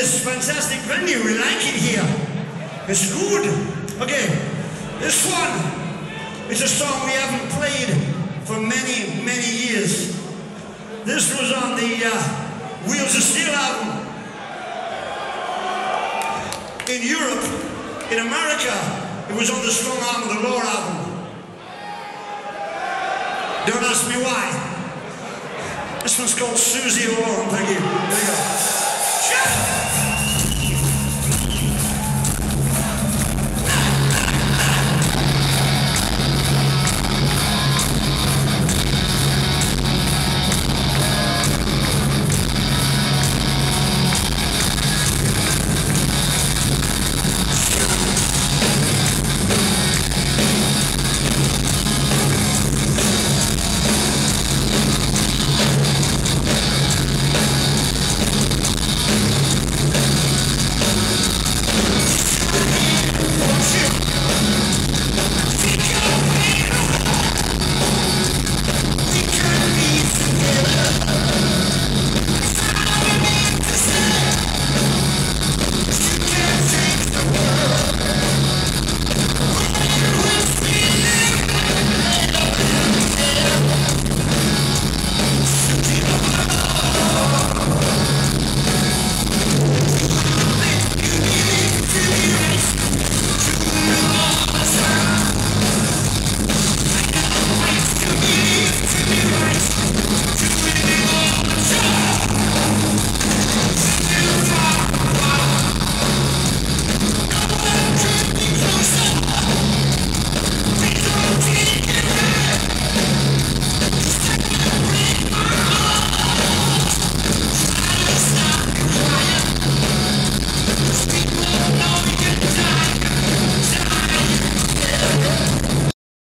this fantastic venue. We like it here. It's good. Okay, this one is a song we haven't played for many, many years. This was on the uh, Wheels of Steel album. In Europe, in America, it was on the Strong Arm of the Law album. Don't ask me why. This one's called Suzie Hold On. Thank you. There you go. Cheers.